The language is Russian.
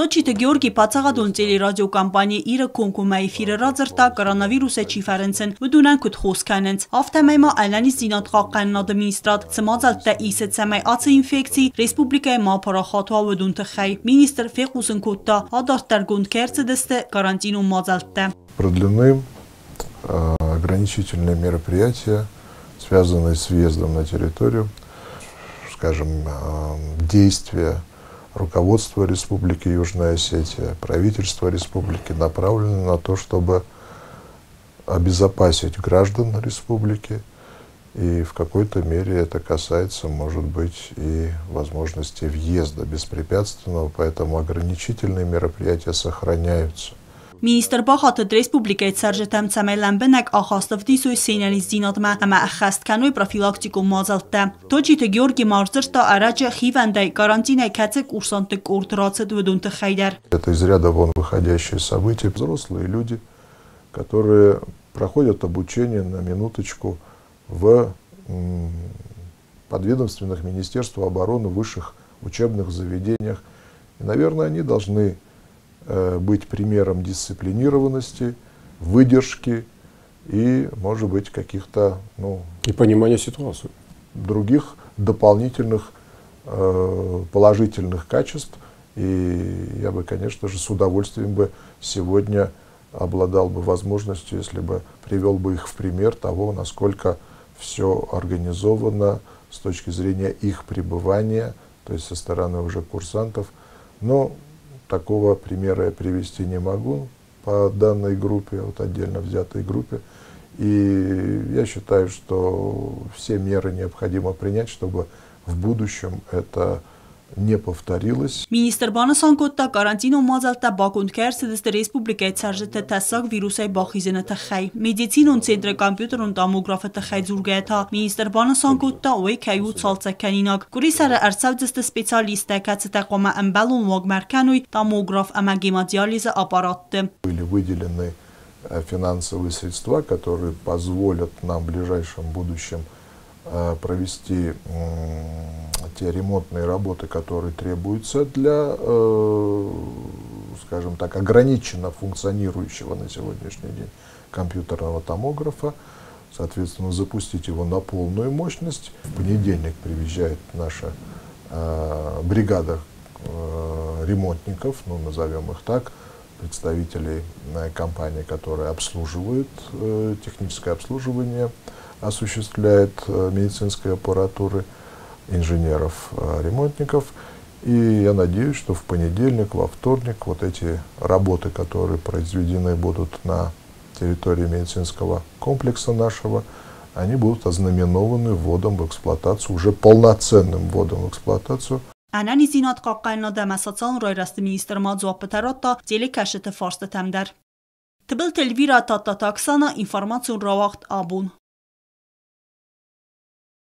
Точите Գյորգի բացաղադուն ծելի ռադիոկամպանի իրը կոնկումայի ֆիրը կորոնավիրուս է չիֆարենցեն վդունան կուտ խոսքանենց։ Ավտամայմա այլանի զինատ խաղկանն ադմինիստրատ ծմածալտա իսը ծամայ ացը ինֆեկցի ռեսպուբլիկայի մապարախատուա վդուն թխայ մինիստր ֆեղուսն կուտտա ադարտար գունդ կերցը դստը կարանտինու մազալտա։ Продлены ограничительные мероприятия, связанные с въездом на территорию, скажем, действия руководство Республики Южная Осетия, правительство республики направлены на то, чтобы обезопасить граждан республики, и в какой-то мере это касается, может быть, и возможности въезда беспрепятственного, поэтому ограничительные мероприятия сохраняются. Baxatı Respublikayt sərcətəm çəmələn bənək axastıvdi soy senəliz dinatmə əmə əxəst kənוי profilaktiku mazaltə. Toçitə Georgi Марзырта арача хивандай карантина кәцек урсантык уртрацет выдунты хайдар. Это из ряда вон выходящие события. Взрослые люди, которые проходят обучение на минуточку в подведомственных Министерству обороны высших учебных заведениях. И, наверное, они должны быть примером дисциплинированности, выдержки и, может быть, каких-то... Ну, и понимания ситуации. Других дополнительных э, положительных качеств. И я бы, конечно же, с удовольствием бы сегодня обладал бы возможностью, если бы привел бы их в пример того, насколько все организовано с точки зрения их пребывания, то есть со стороны уже курсантов. Но такого примера я привести не могу по данной группе, вот отдельно взятой группе. И я считаю, что все меры необходимо принять, чтобы в будущем это не повторилось. Մինիստր Բանասանկոտտա կարանտին օմազալտա Բաքուն քերսեդեստե ռեսպուբլիկայ ցարժետե տասակ վիրուսայ բախիզենը թխայ մեդիցինոն ցենտրը կոմպյուտերոն տոմոգրաֆը թխայ ձուրգայթա Մինիստր Բանասանկոտտա օյքայու ցալցականինակ Կուրիսարը արցավդեստե սպեցիալիստա կացտա կոմա ամբալուն ոգմարկանույ տոմոգրաֆ ամագեմադիալիզа аппаратты. Были выделены финансовые средства, которые позволят нам в ближайшем будущем провести те ремонтные работы, которые требуются для, э, скажем так, ограниченно функционирующего на сегодняшний день компьютерного томографа, соответственно, запустить его на полную мощность. В понедельник приезжает наша э, бригада э, ремонтников, ну, назовем их так, представителей э, компании, которые обслуживают, э, техническое обслуживание осуществляет э, медицинской аппаратуры, инженеров-ремонтников. Э, И я надеюсь, что в понедельник, во вторник вот эти работы, которые произведены будут на территории медицинского комплекса нашего, они будут ознаменованы вводом в эксплуатацию, уже полноценным вводом в эксплуатацию. Анани Зинод Қоққайнода масатсан ройрасты министр мадзуапы таратта теле кашеты фарсты тәмдәр. Тыбыл телвира татта таксана информацион равақт абун.